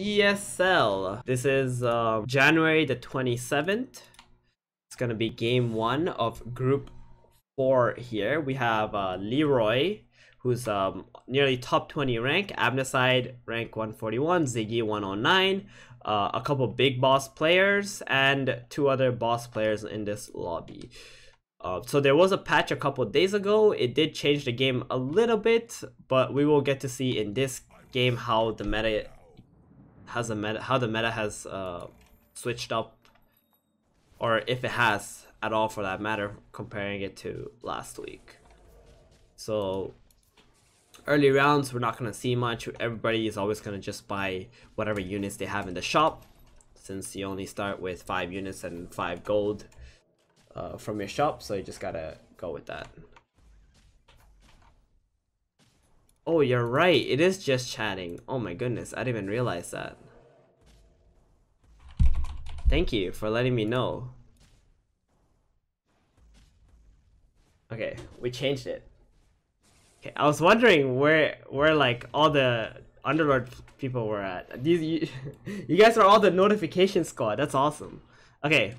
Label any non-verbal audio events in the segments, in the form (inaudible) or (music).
ESL. This is uh, January the 27th. It's gonna be game one of Group 4 here. We have uh, Leroy, who's um, nearly top 20 rank, Abnecide rank 141, Ziggy 109, uh, a couple big boss players, and two other boss players in this lobby. Uh, so there was a patch a couple days ago. It did change the game a little bit, but we will get to see in this game how the meta has a meta how the meta has uh, switched up, or if it has at all for that matter, comparing it to last week. So early rounds, we're not gonna see much. Everybody is always gonna just buy whatever units they have in the shop, since you only start with five units and five gold uh, from your shop, so you just gotta go with that. Oh, you're right. It is just chatting. Oh my goodness, I didn't even realize that. Thank you for letting me know. Okay, we changed it. Okay, I was wondering where where like all the Underlord people were at. These you, (laughs) you guys are all the notification squad. That's awesome. Okay,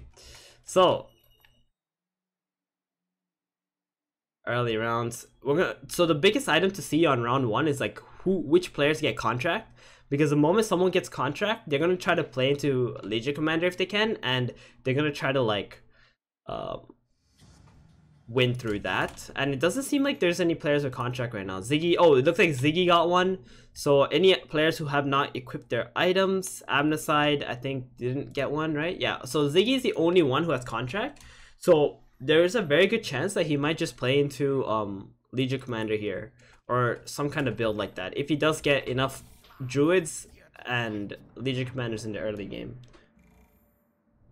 so early rounds. We're gonna so the biggest item to see on round one is like who which players get contract. Because the moment someone gets contract, they're gonna try to play into Legion Commander if they can, and they're gonna try to like uh, win through that. And it doesn't seem like there's any players with contract right now. Ziggy, oh, it looks like Ziggy got one. So any players who have not equipped their items, Abnecide, I think didn't get one, right? Yeah. So Ziggy is the only one who has contract. So there is a very good chance that he might just play into um, Legion Commander here or some kind of build like that if he does get enough Druids and Legion Commanders in the early game.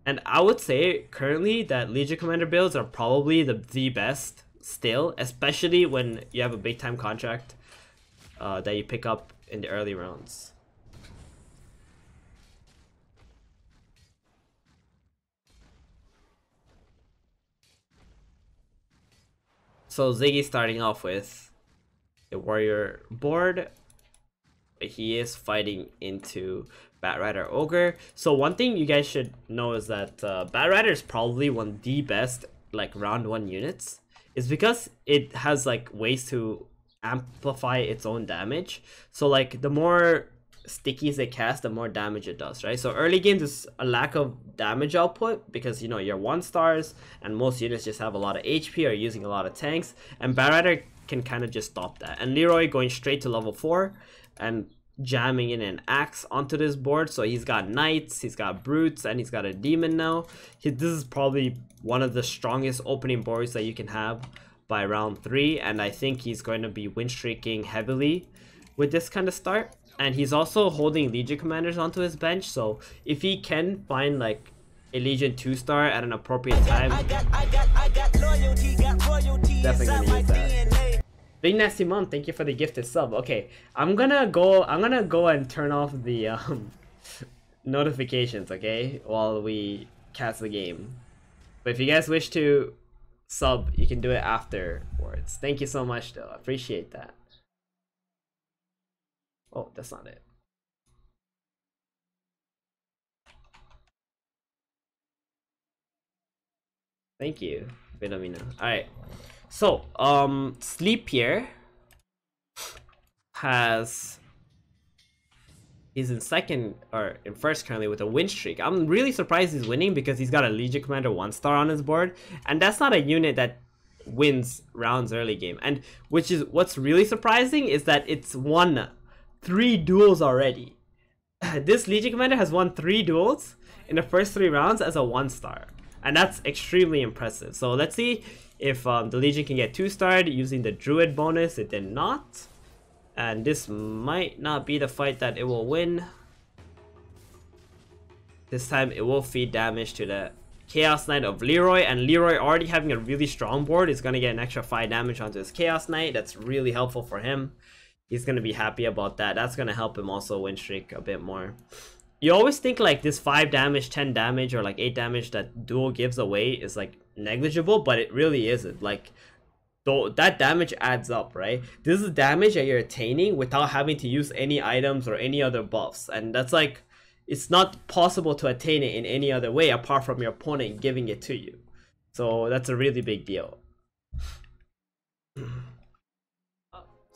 And I would say currently that Legion Commander builds are probably the, the best still, especially when you have a big time contract uh, that you pick up in the early rounds. So Ziggy starting off with a warrior board. He is fighting into Batrider Ogre. So one thing you guys should know is that uh, Batrider is probably one of the best like round one units. Is because it has like ways to amplify its own damage. So like the more stickies they cast, the more damage it does, right? So early games is a lack of damage output because you know you're one stars and most units just have a lot of HP or using a lot of tanks, and Batrider can kind of just stop that. And Leroy going straight to level four and jamming in an axe onto this board. So he's got knights, he's got brutes, and he's got a demon now. He, this is probably one of the strongest opening boards that you can have by round three, and I think he's going to be win streaking heavily with this kind of start and he's also holding Legion commanders onto his bench. So if he can find like a Legion two star at an appropriate time, definitely gonna use that. Big Nasty Mom, thank you for the gifted sub. Okay, I'm gonna go. I'm gonna go and turn off the um, (laughs) notifications. Okay, while we cast the game. But if you guys wish to sub, you can do it afterwards. Thank you so much, though. I appreciate that. Oh, that's not it. Thank you, Villamina. Alright. So, um, Sleep here has he's in second or in first currently with a win streak. I'm really surprised he's winning because he's got a Legion Commander one star on his board, and that's not a unit that wins rounds early game. And which is what's really surprising is that it's won three duels already. (laughs) this Legion Commander has won three duels in the first three rounds as a one star. And that's extremely impressive. So let's see if um, the Legion can get two starred using the Druid bonus. It did not. And this might not be the fight that it will win. This time it will feed damage to the Chaos Knight of Leroy. And Leroy already having a really strong board is going to get an extra 5 damage onto his Chaos Knight. That's really helpful for him he's gonna be happy about that. That's gonna help him also win streak a bit more. You always think like this 5 damage, 10 damage, or like 8 damage that duel gives away is like negligible, but it really isn't. Like though that damage adds up, right? This is damage that you're attaining without having to use any items or any other buffs, and that's like it's not possible to attain it in any other way apart from your opponent giving it to you. So that's a really big deal.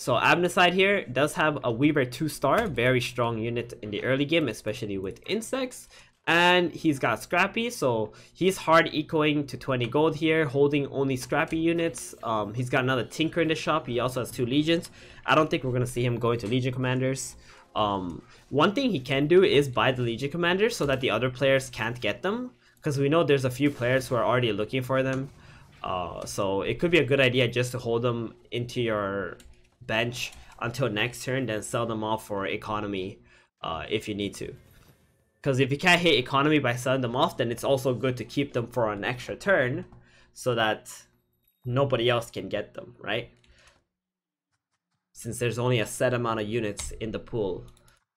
So Abnecide here does have a Weaver 2 star, very strong unit in the early game, especially with insects. And he's got Scrappy, so he's hard ecoing to 20 gold here, holding only Scrappy units. Um, he's got another Tinker in the shop, he also has two Legions. I don't think we're going to see him going to Legion Commanders. Um, one thing he can do is buy the Legion Commanders so that the other players can't get them. Because we know there's a few players who are already looking for them. Uh, so it could be a good idea just to hold them into your bench until next turn, then sell them off for economy uh, if you need to. Because if you can't hit economy by selling them off, then it's also good to keep them for an extra turn so that nobody else can get them, right? Since there's only a set amount of units in the pool.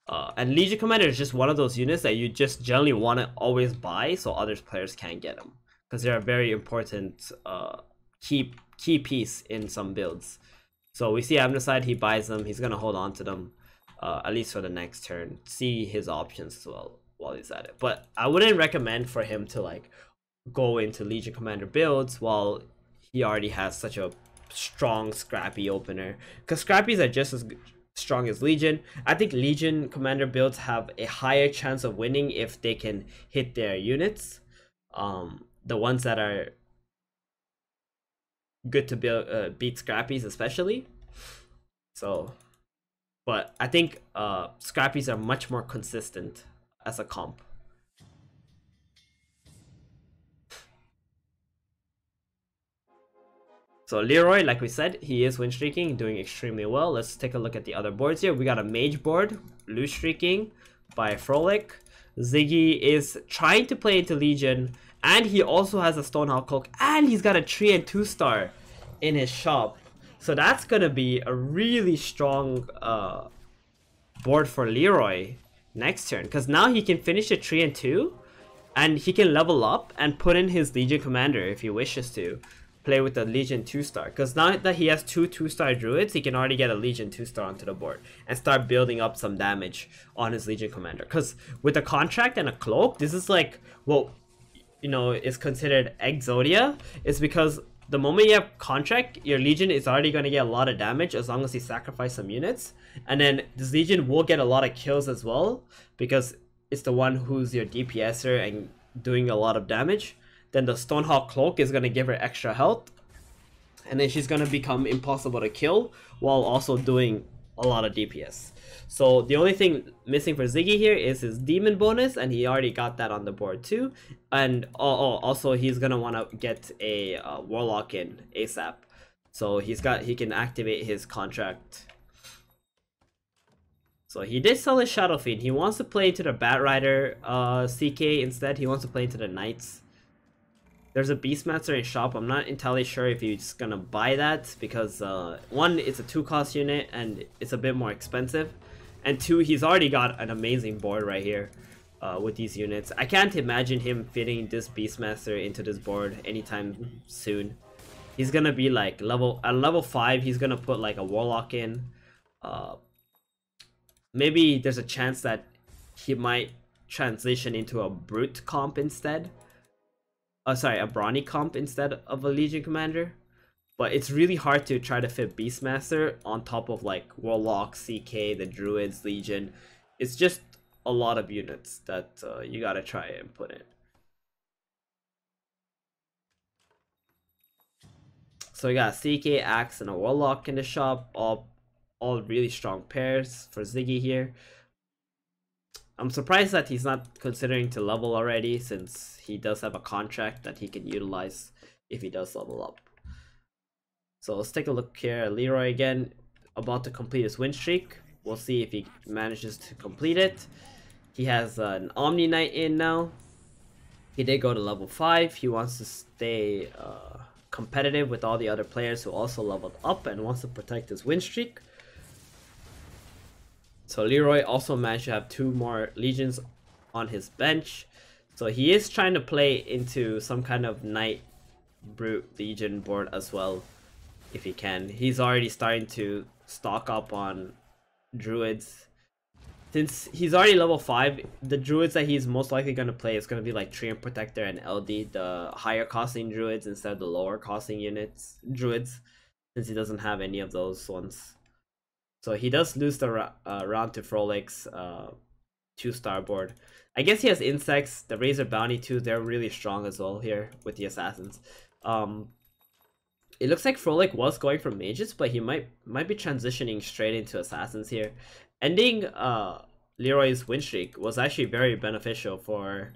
Uh, and Legion Commander is just one of those units that you just generally want to always buy so other players can't get them. Because they're a very important uh, key, key piece in some builds. So we see Abnecide, he buys them, he's gonna hold on to them, uh, at least for the next turn. See his options as well while he's at it. But I wouldn't recommend for him to like go into Legion Commander builds while he already has such a strong Scrappy opener. Because Scrappies are just as strong as Legion. I think Legion Commander builds have a higher chance of winning if they can hit their units. Um, the ones that are good to uh, beat Scrappies especially. So, but I think uh, Scrappies are much more consistent as a comp. So Leroy, like we said, he is win streaking, doing extremely well. Let's take a look at the other boards here. We got a mage board, lose streaking by Frolik. Ziggy is trying to play into Legion, and he also has a Stonehawk Cloak, and he's got a 3 and 2 star in his shop. So that's gonna be a really strong uh, board for Leroy next turn. Because now he can finish a 3 and 2, and he can level up and put in his Legion Commander if he wishes to. Play with the Legion 2 star. Because now that he has two 2 star druids, he can already get a Legion 2 star onto the board and start building up some damage on his Legion Commander. Because with a contract and a cloak, this is like well you know is considered Exodia is because the moment you have contract, your legion is already going to get a lot of damage as long as you sacrifice some units. And then this legion will get a lot of kills as well because it's the one who's your DPSer and doing a lot of damage. Then the Stonehawk Cloak is going to give her extra health. And then she's going to become impossible to kill while also doing a lot of DPS. So the only thing missing for Ziggy here is his demon bonus, and he already got that on the board too. And oh, oh also he's gonna want to get a uh, warlock in ASAP. So he's got he can activate his contract. So he did sell his Shadow Fiend. He wants to play into the Batrider uh, CK instead. He wants to play into the Knights. There's a Beastmaster in shop. I'm not entirely sure if he's gonna buy that because uh, one, it's a two cost unit and it's a bit more expensive. And two, he's already got an amazing board right here uh, with these units. I can't imagine him fitting this Beastmaster into this board anytime soon. He's gonna be like level at level five. He's gonna put like a Warlock in. Uh, maybe there's a chance that he might transition into a Brute comp instead uh, sorry, a Brawny comp instead of a Legion Commander. But it's really hard to try to fit Beastmaster on top of like Warlock, CK, the Druids, Legion. It's just a lot of units that uh, you gotta try and put in. So we got CK, Axe, and a Warlock in the shop. All, all really strong pairs for Ziggy here. I'm surprised that he's not considering to level already since he does have a contract that he can utilize if he does level up. So let's take a look here. At Leroy again, about to complete his win streak. We'll see if he manages to complete it. He has an Omni Knight in now. He did go to level 5. He wants to stay uh, competitive with all the other players who also leveled up and wants to protect his win streak. So Leroy also managed to have two more legions on his bench. So he is trying to play into some kind of Knight Brute Legion board as well. If he can. He's already starting to stock up on druids. Since he's already level 5, the druids that he's most likely going to play is going to be like Treant Protector and LD, the higher costing druids instead of the lower costing units druids, since he doesn't have any of those ones. So he does lose the uh, round to Frolik's uh, 2 star board. I guess he has insects, the Razor Bounty too, they're really strong as well here with the assassins. Um, it looks like Frolik was going for mages, but he might might be transitioning straight into assassins here. Ending uh, Leroy's win streak was actually very beneficial for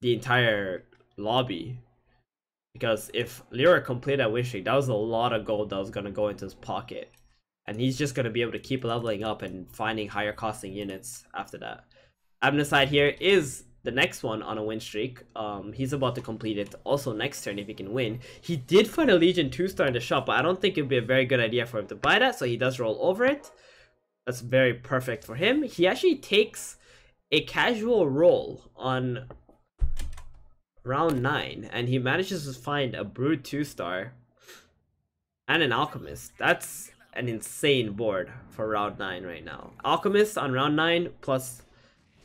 the entire lobby. Because if Leroy completed that win streak, that was a lot of gold that was going to go into his pocket. And he's just going to be able to keep leveling up and finding higher costing units after that. Abnecide here is the next one on a win streak. Um, he's about to complete it also next turn if he can win. He did find a Legion 2 star in the shop, but I don't think it would be a very good idea for him to buy that, so he does roll over it. That's very perfect for him. He actually takes a casual roll on round 9, and he manages to find a Brood 2 star and an Alchemist. That's an insane board for round 9 right now. Alchemist on round 9 plus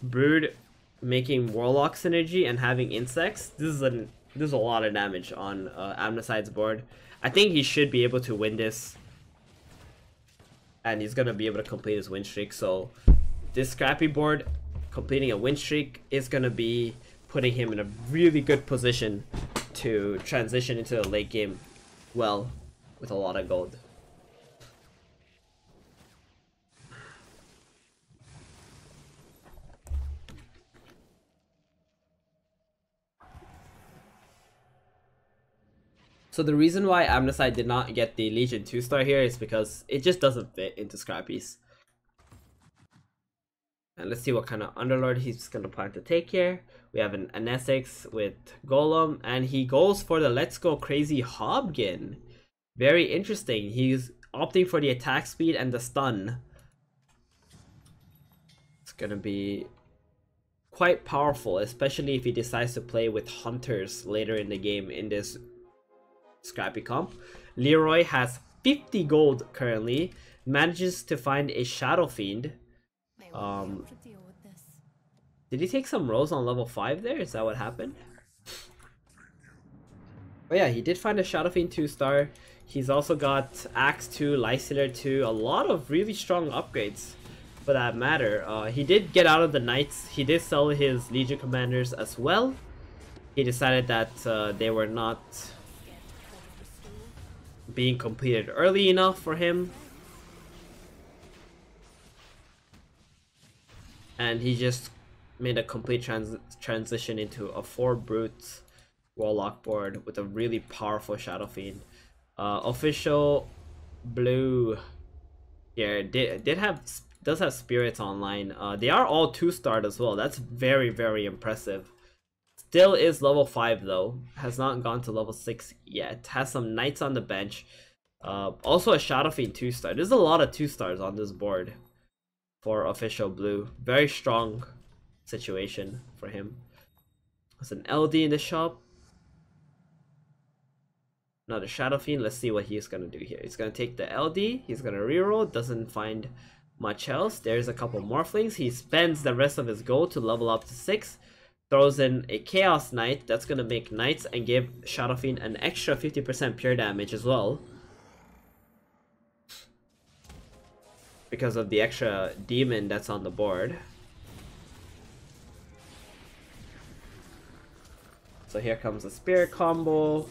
Brood making Warlock synergy and having insects, this is a this is a lot of damage on uh, Abnecide's board. I think he should be able to win this. And he's to be able to complete his win streak. So this Scrappy board, completing a win streak, is to be putting him in a really good position to transition into the late game well with a lot of gold. So the reason why Abnecide did not get the Legion 2 star here is because it just doesn't fit into Scrappy's. And let's see what kind of Underlord he's going to plan to take here. We have an, Anessix with Golem, and he goes for the Let's Go Crazy Hobgen. Very interesting. He's opting for the attack speed and the stun. It's going to be quite powerful, especially if he decides to play with Hunters later in the game in this Scrappy Comp. Leroy has 50 gold currently, manages to find a Shadow Fiend. Um, did he take some rolls on level 5 there? Is that what happened? Oh yeah, he did find a Shadow Fiend 2 star. He's also got Axe 2, Lysander 2, a lot of really strong upgrades for that matter. Uh, he did get out of the Knights. He did sell his Legion Commanders as well. He decided that uh, they were not being completed early enough for him. And he just made a complete trans transition into a 4 Brute Warlock board with a really powerful Shadow Fiend. Uh, official Blue here did, did have does have spirits online. Uh, they are all 2 starred as well. That's very, very impressive. Still is level 5 though. Has not gone to level 6 yet. Has some knights on the bench. Uh, also a Shadow Fiend 2 star. There's a lot of 2 stars on this board for official blue. Very strong situation for him. There's an LD in the shop. Another Shadow Fiend. Let's see what he's gonna do here. He's gonna take the LD. He's gonna reroll. Doesn't find much else. There's a couple Morphlings. He spends the rest of his gold to level up to 6 throws in a Chaos Knight, that's gonna make Knights and give Shadow Fiend an extra 50% pure damage as well. Because of the extra demon that's on the board. So here comes the Spirit combo.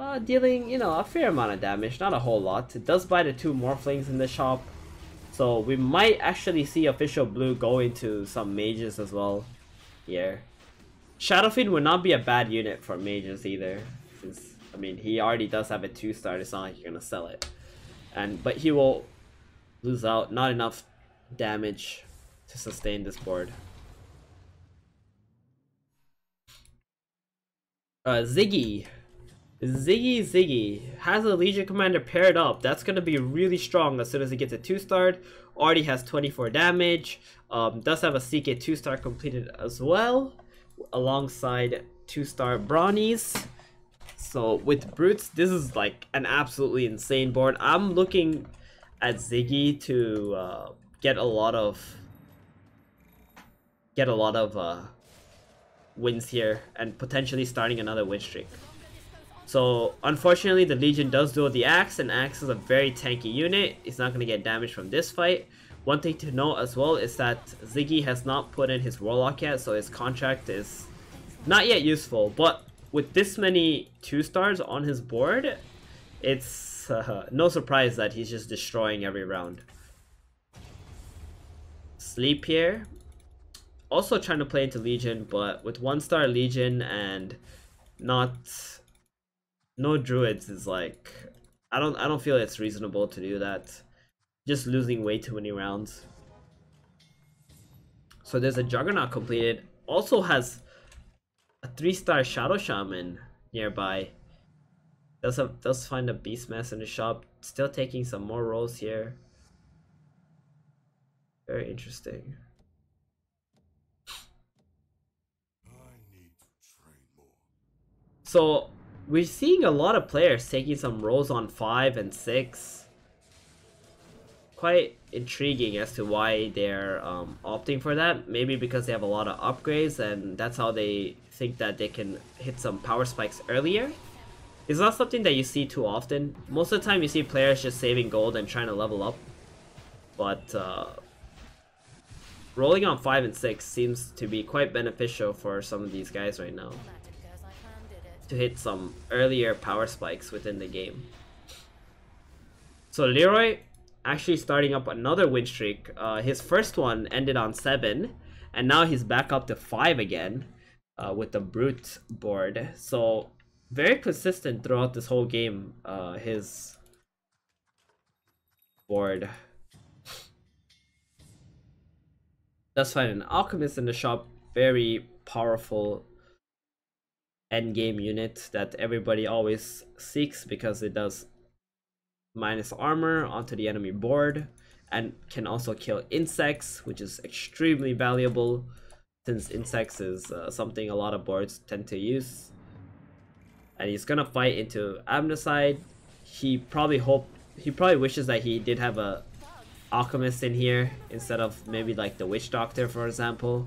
Uh, dealing, you know, a fair amount of damage, not a whole lot. It does buy the two Morphlings in the shop. So we might actually see official blue go into some mages as well here. Shadow Fiend would not be a bad unit for mages either. Since, I mean, he already does have a 2 star, it's not like you're gonna sell it. And But he will lose out, not enough damage to sustain this board. Uh, Ziggy. Ziggy Ziggy has a Legion Commander paired up. That's going to be really strong as soon as he gets a 2-star. Already has 24 damage. Um, does have a CK 2-star completed as well. Alongside 2-star Brownies. So with Brutes, this is like an absolutely insane board. I'm looking at Ziggy to uh, get a lot of get a lot of uh, wins here and potentially starting another win streak. So unfortunately the Legion does duel the Axe and Axe is a very tanky unit. It's not going to get damage from this fight. One thing to note as well is that Ziggy has not put in his Warlock yet so his contract is not yet useful. But with this many 2 stars on his board, it's (laughs) uh, no surprise that he's just destroying every round. Sleep here. Also trying to play into Legion, but with 1 star Legion and not no druids is like I don't I don't feel it's reasonable to do that. Just losing way too many rounds. So there's a Juggernaut completed. Also has a three star Shadow Shaman nearby. Does have does find a Beastmaster in the shop. Still taking some more rolls here. Very interesting. So we're seeing a lot of players taking some rolls on 5 and 6. Quite intriguing as to why they're um, opting for that. Maybe because they have a lot of upgrades and that's how they think that they can hit some power spikes earlier. It's not something that you see too often. Most of the time you see players just saving gold and trying to level up. But uh, rolling on 5 and 6 seems to be quite beneficial for some of these guys right now to hit some earlier power spikes within the game. So Leroy actually starting up another win streak. Uh, his first one ended on 7, and now he's back up to 5 again uh, with the Brute board. So very consistent throughout this whole game, uh, his board. Does find an Alchemist in the shop, very powerful endgame unit that everybody always seeks because it does minus armor onto the enemy board and can also kill insects which is extremely valuable since insects is uh, something a lot of boards tend to use. And he's gonna fight into Abnecide he probably hope he probably wishes that he did have a alchemist in here instead of maybe like the witch doctor for example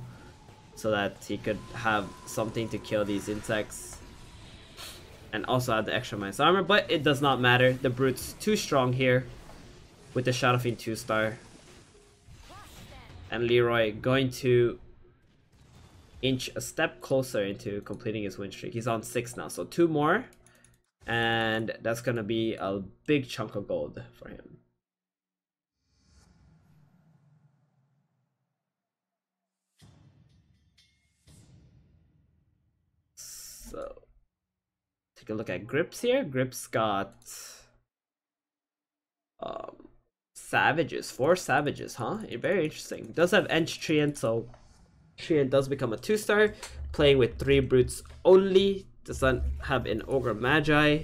so that he could have something to kill these insects and also add the extra minus armor but it does not matter. The brute's too strong here with the Shadow Fiend 2 star. And Leroy going to inch a step closer into completing his win streak. He's on six now so two more. And that's gonna be a big chunk of gold for him take a look at Grips here. Grips got um, Savages, four Savages, huh? Very interesting. Does have Ench Treant, so Treant does become a two star. Playing with three Brutes only. Does not have an Ogre Magi.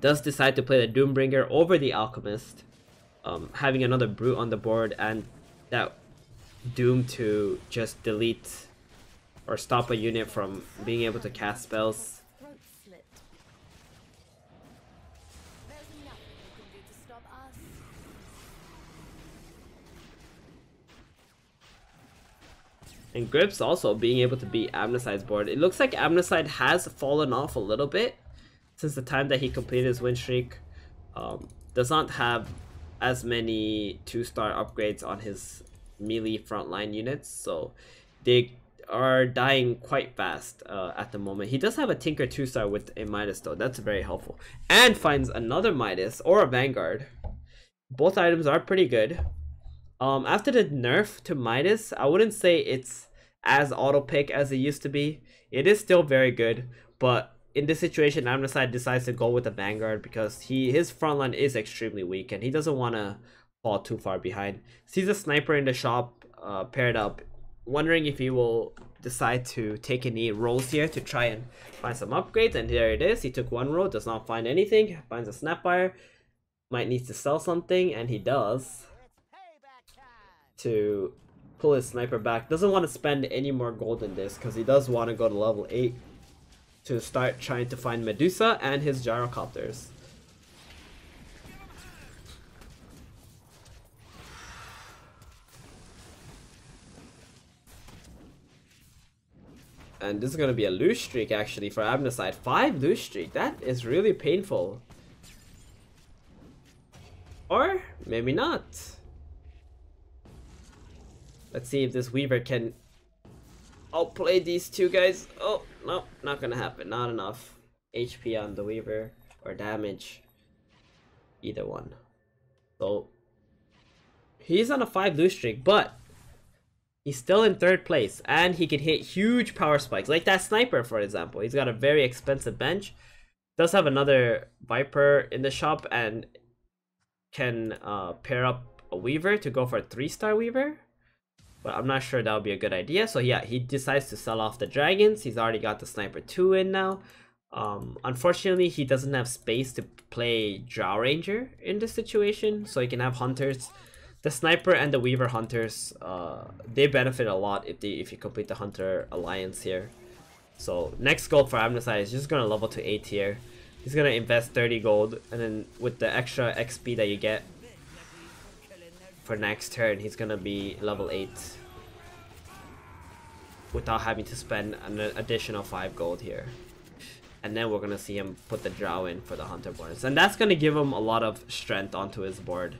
Does decide to play the Doombringer over the Alchemist. Um, having another Brute on the board and that Doom to just delete or stop a unit from being able to cast spells. And Grips also being able to beat Abnecide's board. It looks like Abnecide has fallen off a little bit since the time that he completed his win streak. Um, does not have as many two-star upgrades on his melee frontline units, so they are dying quite fast uh, at the moment. He does have a Tinker 2 star with a Midas though. That's very helpful. And finds another Midas or a Vanguard. Both items are pretty good. Um, after the nerf to Midas, I wouldn't say it's as auto pick as it used to be. It is still very good, but in this situation, Abnecide decides to go with the Vanguard because he his front line is extremely weak and he doesn't want to fall too far behind. Sees a sniper in the shop uh, paired up wondering if he will decide to take any rolls here to try and find some upgrades. And there it is. He took one roll, does not find anything, finds a Snapfire, might need to sell something, and he does. To pull his sniper back. Doesn't want to spend any more gold in this because he does want to go to level 8. to start trying to find Medusa and his gyrocopters. And this is gonna be a lose streak actually for Abnecide. Five lose streak. That is really painful. Or maybe not. Let's see if this Weaver can outplay these two guys. Oh, no, not gonna happen. Not enough HP on the Weaver or damage. Either one. So, he's on a 5 lose streak, but he's still in third place and he can hit huge power spikes. Like that Sniper, for example. He's got a very expensive bench. Does have another Viper in the shop and can uh, pair up a Weaver to go for a 3-star Weaver but I'm not sure that would be a good idea. So yeah, he decides to sell off the dragons. He's already got the sniper 2 in now. Um, unfortunately, he doesn't have space to play Drow Ranger in this situation, so he can have hunters. The sniper and the weaver hunters, uh, they benefit a lot if they if you complete the hunter alliance here. So next gold for Abnecide is just gonna level to A tier. He's gonna invest 30 gold, and then with the extra XP that you get for next turn, he's gonna be level 8 without having to spend an additional 5 gold here. And then we're gonna see him put the Drow in for the Hunter bonus. And that's gonna give him a lot of strength onto his board.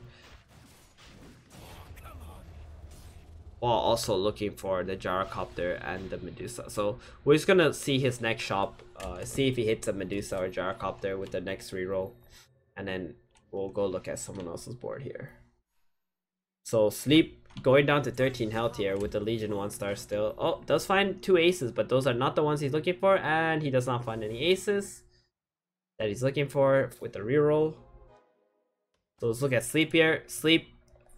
While also looking for the Gyrocopter and the Medusa. So we're just gonna see his next shop, uh, see if he hits a Medusa or Gyrocopter with the next reroll. And then we'll go look at someone else's board here. So Sleep going down to 13 health here with the Legion 1 star still. Oh, does find two aces, but those are not the ones he's looking for, and he does not find any aces that he's looking for with the reroll. So let's look at Sleep here. Sleep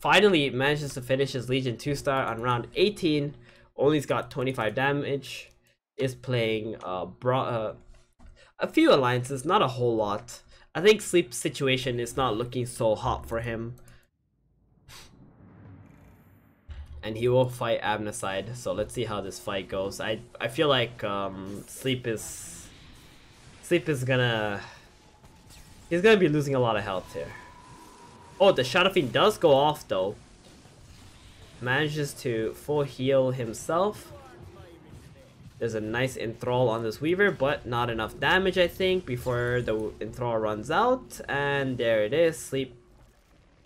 finally manages to finish his Legion 2 star on round 18. Only's got 25 damage. Is playing uh, uh, a few alliances, not a whole lot. I think Sleep's situation is not looking so hot for him. and he will fight Abnecide. So let's see how this fight goes. I I feel like um, Sleep is Sleep is gonna he's gonna be losing a lot of health here. Oh, the Shadow Fiend does go off though. Manages to full heal himself. There's a nice enthrall on this Weaver, but not enough damage, I think, before the enthrall runs out. And there it is. Sleep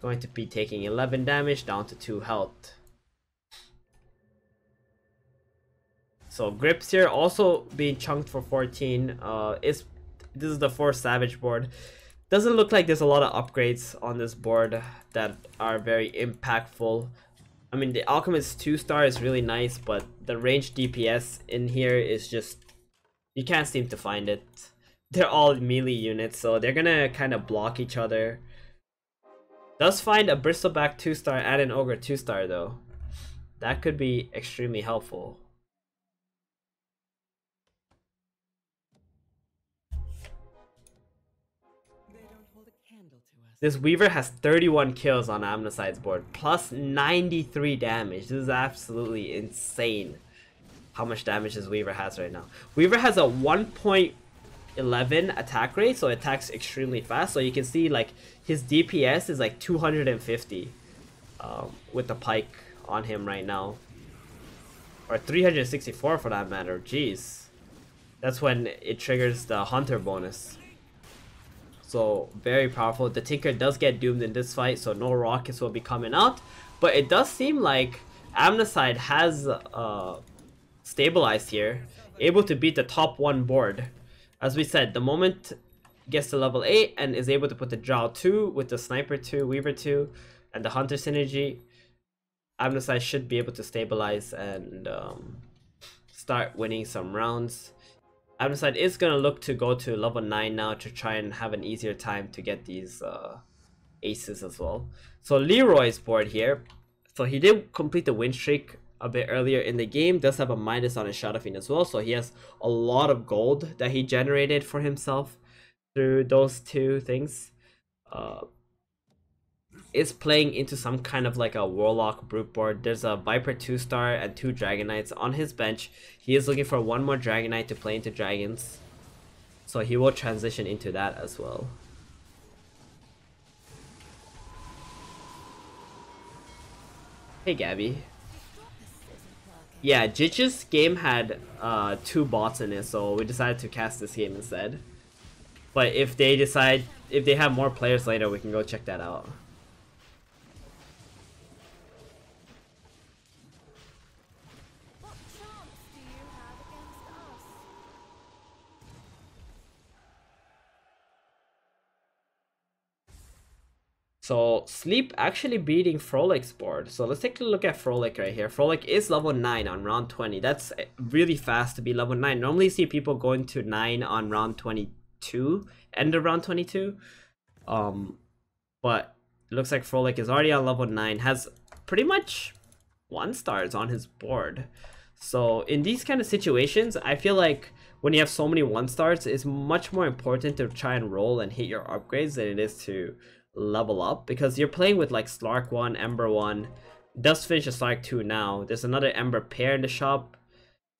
going to be taking 11 damage down to 2 health. So grips here also being chunked for 14. Uh, is this is the fourth savage board. Doesn't look like there's a lot of upgrades on this board that are very impactful. I mean, the Alchemist 2 star is really nice, but the range DPS in here is just... You can't seem to find it. (laughs) They're all melee units, so they're gonna kind of block each other. Does find a Bristleback 2 star and an Ogre 2 star though. That could be extremely helpful. This Weaver has 31 kills on Abnecide's board, plus 93 damage. This is absolutely insane how much damage this Weaver has right now. Weaver has a 1.11 attack rate, so it attacks extremely fast. So you can see like his DPS is like 250 um, with the pike on him right now. Or 364 for that matter, jeez. That's when it triggers the hunter bonus. So very powerful. The Tinker does get doomed in this fight, so no rockets will be coming out. But it does seem like Abnecide has uh, stabilized here, able to beat the top one board. As we said, the moment gets to level 8 and is able to put the Drow 2 with the Sniper 2, Weaver 2, and the Hunter synergy, Abnecide should be able to stabilize and um, start winning some rounds. Abnecide is going to look to go to level 9 now to try and have an easier time to get these uh, aces as well. So Leroy's board here. So he did complete the win streak a bit earlier in the game. Does have a minus on his Shadow Fiend as well. So he has a lot of gold that he generated for himself through those two things. Uh, is playing into some kind of like a Warlock brute board. There's a Viper 2 star and two Dragon Knights on his bench. He is looking for one more Dragon Knight to play into Dragons. So he will transition into that as well. Hey Gabby. Yeah, Jitch's game had uh, two bots in it, so we decided to cast this game instead. But if they decide, if they have more players later, we can go check that out. So Sleep actually beating Frolik's board. So let's take a look at Frolik right here. Frolik is level 9 on round 20. That's really fast to be level 9. Normally see people going to 9 on round 22, end of round 22. Um, but looks like Frolik is already on level 9, has pretty much 1 stars on his board. So in these kind of situations, I feel like when you have so many 1 stars, it's much more important to try and roll and hit your upgrades than it is to level up because you're playing with like Slark 1, Ember 1. Does finish a Slark 2 now. There's another Ember pair in the shop.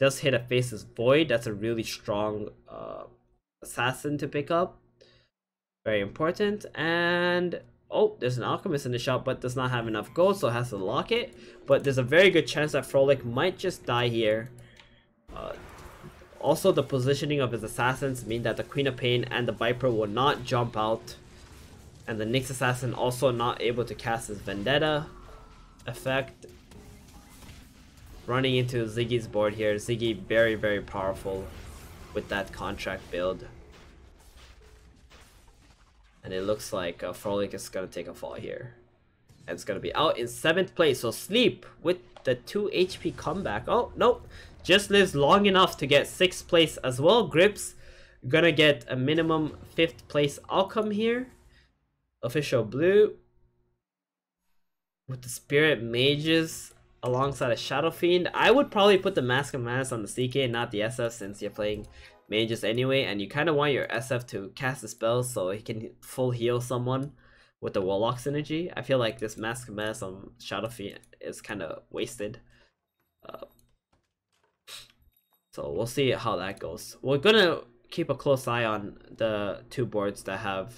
Does hit a Faceless Void. That's a really strong uh, assassin to pick up. Very important. And oh, there's an Alchemist in the shop but does not have enough gold so has to lock it. But there's a very good chance that Frolik might just die here. Uh, also, the positioning of his assassins mean that the Queen of Pain and the Viper will not jump out and the Nyx Assassin also not able to cast his Vendetta effect. Running into Ziggy's board here. Ziggy very, very powerful with that contract build. And it looks like uh, Frolik is going to take a fall here. And it's going to be out in 7th place. So Sleep with the 2 HP comeback. Oh, nope. Just lives long enough to get 6th place as well. Grips gonna get a minimum 5th place outcome here official blue with the spirit mages alongside a shadow fiend. I would probably put the mask of madness on the ck not the sf since you're playing mages anyway and you kind of want your sf to cast a spell so he can full heal someone with the warlock synergy i feel like this mask of madness on shadow fiend is kind of wasted. Uh, so we'll see how that goes. We're gonna keep a close eye on the two boards that have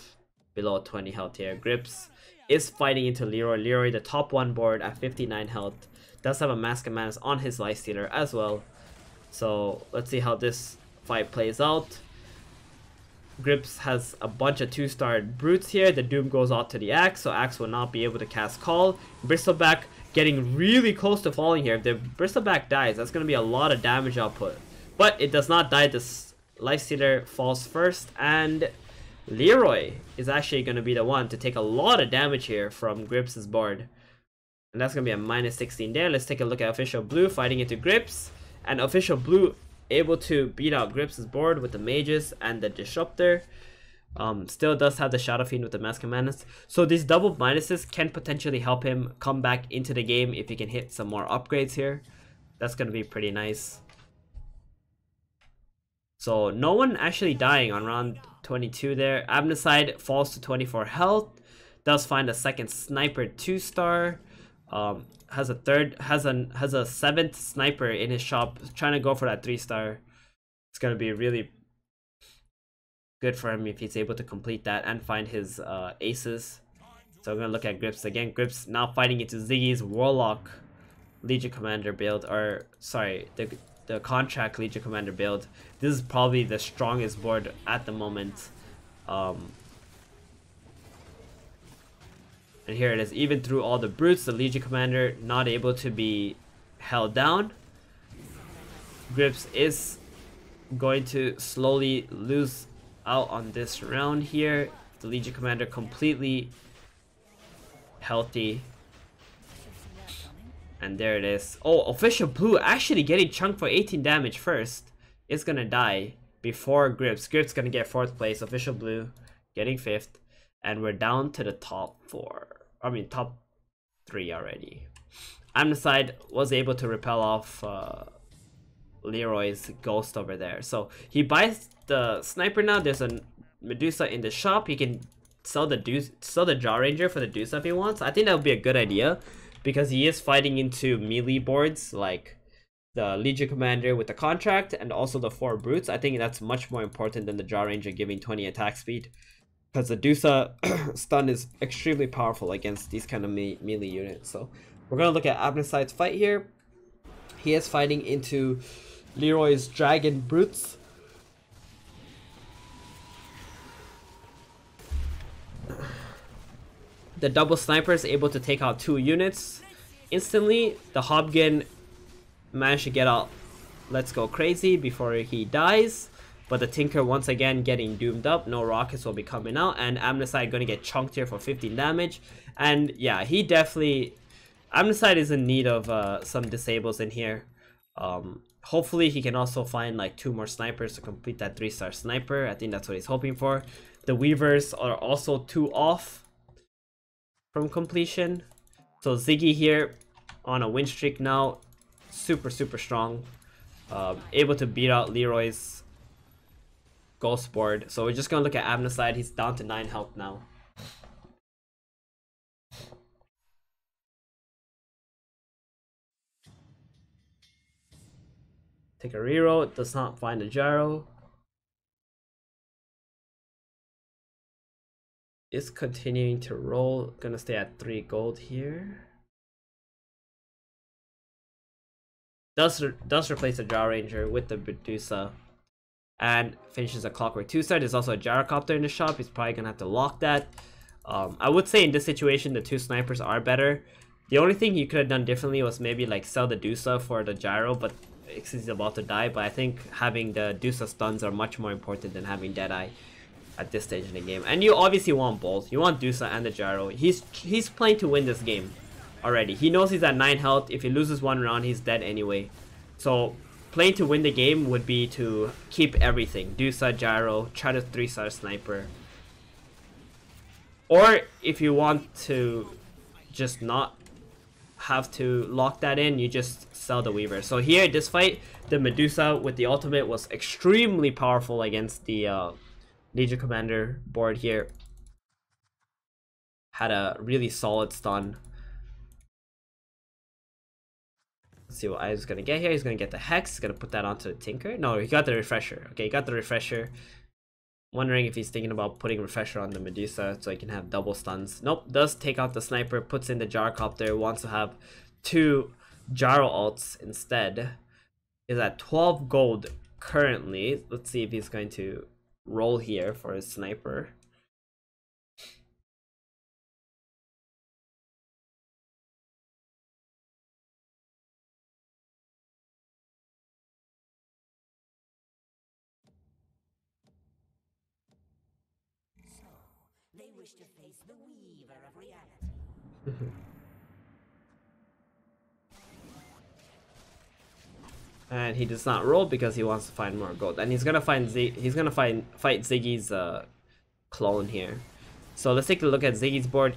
below 20 health here. Grips is fighting into Leroy. Leroy, the top one board at 59 health, does have a Mask of Madness on his Lifestealer as well. So let's see how this fight plays out. Grips has a bunch of two-star brutes here. The Doom goes out to the Axe, so Axe will not be able to cast Call. Bristleback getting really close to falling here. If the Bristleback dies, that's going to be a lot of damage output. But it does not die. This Lifestealer falls first, and Leroy is actually going to be the one to take a lot of damage here from Grips' board. And that's going to be a minus 16 there. Let's take a look at Official Blue fighting into Grips. And Official Blue able to beat out Grips' board with the Mages and the Disruptor. Um, still does have the Shadow Fiend with the Mask of Madness. So these double minuses can potentially help him come back into the game if he can hit some more upgrades here. That's going to be pretty nice. So no one actually dying on round 22 there. Abnecide falls to 24 health. Does find a second sniper two star. Um, has a third has a has a seventh sniper in his shop trying to go for that three star. It's gonna be really good for him if he's able to complete that and find his uh, aces. So we're gonna look at Grips again. Grips now fighting into Ziggy's Warlock Legion Commander build, or sorry, the the contract Legion Commander build. This is probably the strongest board at the moment. Um, and here it is, even through all the brutes, the Legion Commander not able to be held down. Grips is going to slowly lose out on this round here. The Legion Commander completely healthy and there it is. Oh, Official Blue actually getting chunked for 18 damage first. It's gonna die before Grips. Grips gonna get 4th place. Official Blue getting 5th. And we're down to the top 4. I mean, top 3 already. Abnecide was able to repel off uh, Leroy's ghost over there. So he buys the sniper now. There's a Medusa in the shop. He can sell the Deuce, sell the Drow Ranger for the Deuce if he wants. I think that would be a good idea because he is fighting into melee boards like the Legion Commander with the contract and also the four brutes. I think that's much more important than the Drow Ranger giving 20 attack speed. Because the Dusa (clears throat) stun is extremely powerful against these kind of me melee units. So we're going to look at Abnecide's fight here. He is fighting into Leroy's Dragon Brutes. The double sniper is able to take out two units instantly. The Hobgen managed to get out Let's Go Crazy before he dies. But the Tinker once again getting doomed up. No rockets will be coming out. And Abnecide going to get chunked here for 15 damage. And yeah, he definitely... Abnecide is in need of uh, some disables in here. Um, hopefully he can also find like two more snipers to complete that 3-star sniper. I think that's what he's hoping for. The Weavers are also two off from completion. So Ziggy here on a win streak now super, super strong. Um, able to beat out Leroy's ghost board. So we're just going to look at Abnecide. He's down to 9 health now. Take a reroll. Does not find a gyro. Is continuing to roll. Gonna stay at 3 gold here. does re does replace the Drow Ranger with the Medusa and finishes a Clockwork 2 star. There's also a Gyrocopter in the shop. He's probably gonna have to lock that. Um, I would say in this situation the two snipers are better. The only thing you could have done differently was maybe like sell the Dusa for the Gyro, but he's about to die. But I think having the Dusa stuns are much more important than having Deadeye at this stage in the game. And you obviously want both. You want Dusa and the Gyro. He's he's playing to win this game already. He knows he's at 9 health. If he loses one round, he's dead anyway. So playing to win the game would be to keep everything. Dusa, Gyro, try to 3-star Sniper. Or if you want to just not have to lock that in, you just sell the Weaver. So here, this fight, the Medusa with the ultimate was extremely powerful against the uh, Legion Commander board here. Had a really solid stun. Let's see what I was gonna get here. He's gonna get the Hex. He's gonna put that onto the Tinker. No, he got the Refresher. Okay, he got the Refresher. Wondering if he's thinking about putting Refresher on the Medusa so he can have double stuns. Nope, does take out the Sniper, puts in the Gyrocopter, wants to have two Gyro ults instead. Is at 12 gold currently. Let's see if he's going to roll here for a Sniper. wish to face the weaver of reality. (laughs) and he does not roll because he wants to find more gold. And he's gonna find Z he's gonna find fight Ziggy's uh, clone here. So let's take a look at Ziggy's board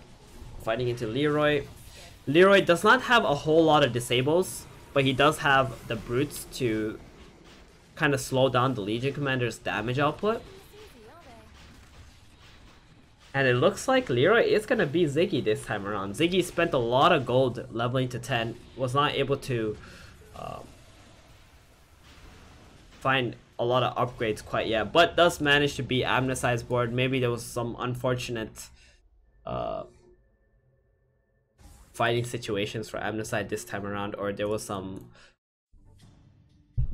fighting into Leroy. Leroy does not have a whole lot of disables, but he does have the brutes to kind of slow down the Legion Commander's damage output. And it looks like Leroy is to be Ziggy this time around. Ziggy spent a lot of gold leveling to 10. Was not able to uh, find a lot of upgrades quite yet. But does manage to beat Abnecide's board. Maybe there was some unfortunate uh, fighting situations for Abnecide this time around. Or there was some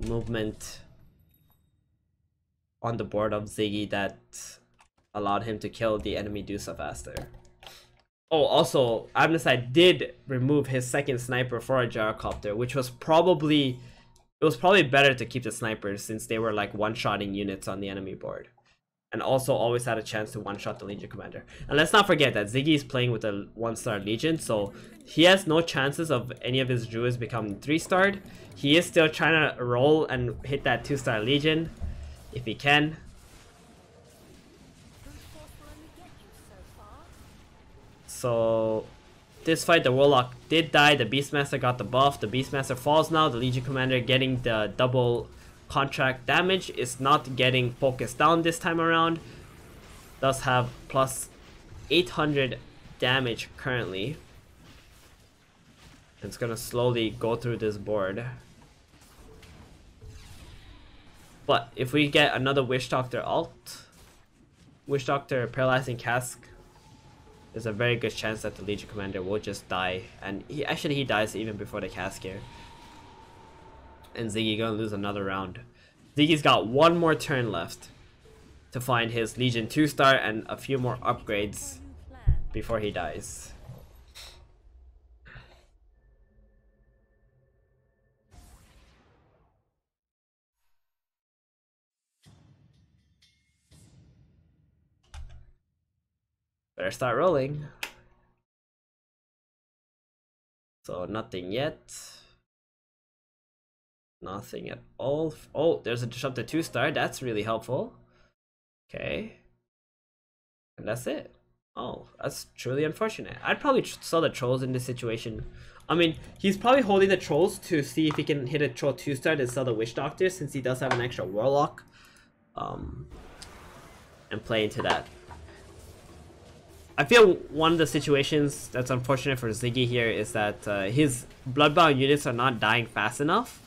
movement on the board of Ziggy that allowed him to kill the enemy Dusa faster. Oh, also, Abnecide did remove his second sniper for a gyrocopter, which was probably it was probably better to keep the snipers since they were like one-shotting units on the enemy board. And also always had a chance to one-shot the Legion Commander. And let's not forget that Ziggy is playing with a one-star Legion, so he has no chances of any of his Druids becoming three-starred. He is still trying to roll and hit that two-star Legion, if he can. So this fight, the Warlock did die. The Beastmaster got the buff. The Beastmaster falls now. The Legion Commander getting the double contract damage is not getting focused down this time around. Does have plus 800 damage currently. It's gonna slowly go through this board. But if we get another Witch Doctor ult, Witch Doctor Paralyzing Cask, there's a very good chance that the Legion Commander will just die. And he actually he dies even before the cask here. And Ziggy gonna lose another round. Ziggy's got one more turn left to find his Legion 2 star and a few more upgrades before he dies. Better start rolling. So nothing yet. Nothing at all. Oh, there's a disruptor two star. That's really helpful. Okay. And that's it. Oh, that's truly unfortunate. I'd probably sell the trolls in this situation. I mean, he's probably holding the trolls to see if he can hit a troll two star to sell the witch doctor since he does have an extra warlock. Um, and play into that. I feel one of the situations that's unfortunate for Ziggy here is that uh, his Bloodbound units are not dying fast enough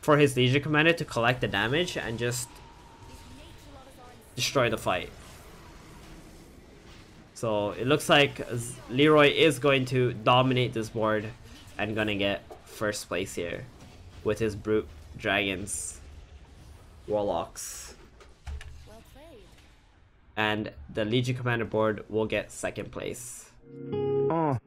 for his Legion Commander to collect the damage and just destroy the fight. So it looks like Leroy is going to dominate this board and gonna get first place here with his Brute Dragons Warlocks and the Legion Commander board will get second place. Oh.